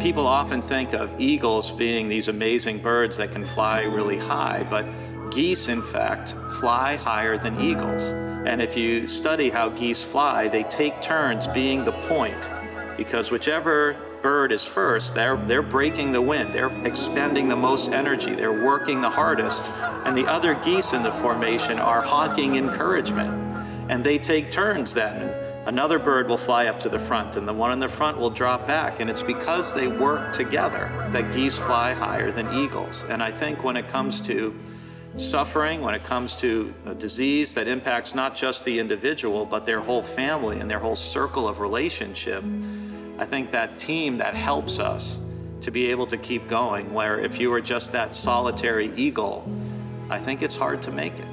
People often think of eagles being these amazing birds that can fly really high, but geese, in fact, fly higher than eagles. And if you study how geese fly, they take turns being the point because whichever bird is first, they're, they're breaking the wind, they're expending the most energy, they're working the hardest, and the other geese in the formation are honking encouragement. And they take turns then. Another bird will fly up to the front, and the one in the front will drop back. And it's because they work together that geese fly higher than eagles. And I think when it comes to suffering, when it comes to a disease that impacts not just the individual, but their whole family and their whole circle of relationship, I think that team that helps us to be able to keep going, where if you are just that solitary eagle, I think it's hard to make it.